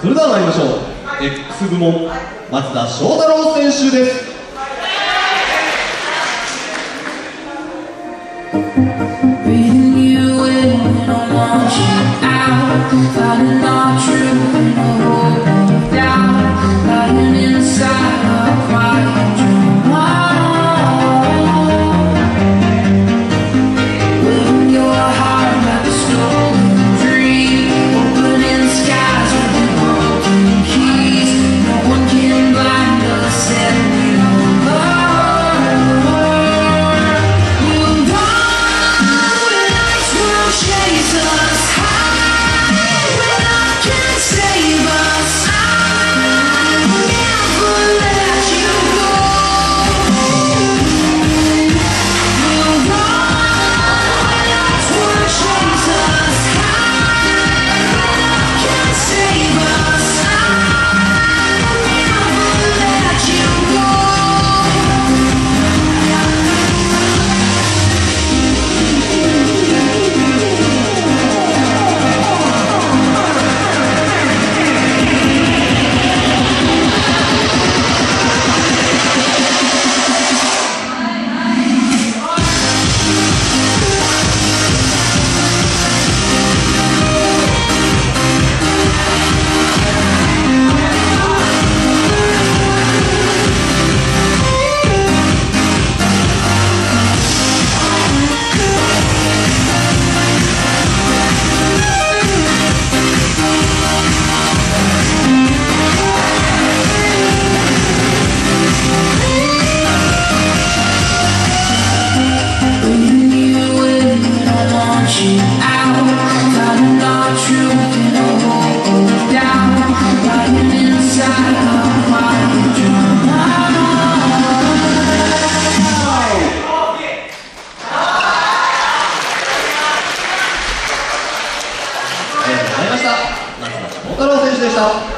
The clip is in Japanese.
それでは参りましょう。X 部門松田翔太郎選手です。太郎選手でした。